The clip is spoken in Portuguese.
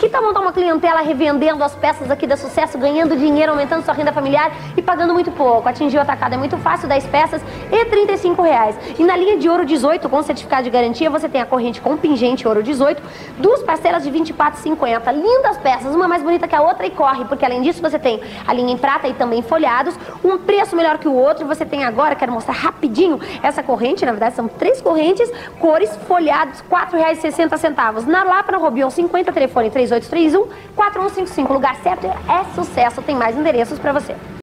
Que tal montar uma clientela revendendo as peças aqui da Sucesso, ganhando dinheiro, aumentando sua renda familiar e pagando muito pouco? Atingir o atacado é muito fácil, 10 peças e 35 reais. E na linha de ouro 18, com certificado de garantia, você tem a corrente com pingente ouro 18, duas parcelas de 24,50. Lindas peças, uma mais bonita que a outra e corre, porque além disso você tem a linha em prata e também folhados, um preço melhor que o outro. Você tem agora, quero mostrar rapidinho essa corrente, na verdade são três correntes, cores folhados, R$ 4,60. Na Lapa, na Robion 50, telefone 3831 4155. Lugar certo é sucesso. Tem mais endereços para você.